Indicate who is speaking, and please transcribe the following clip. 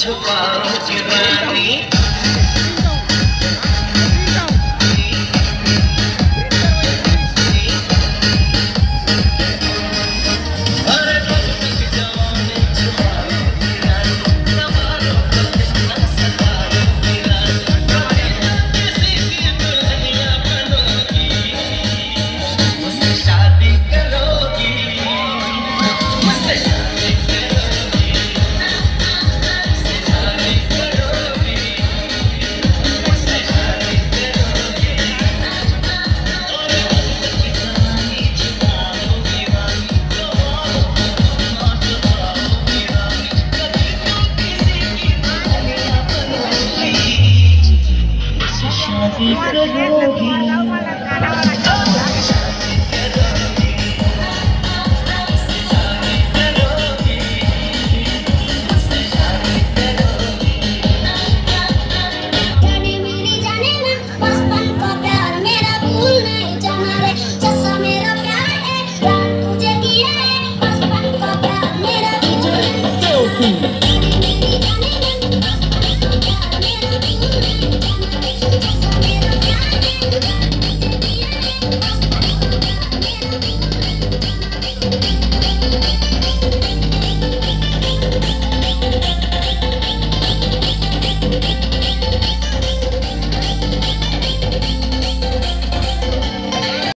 Speaker 1: छुपाऊं जवानी मुझसे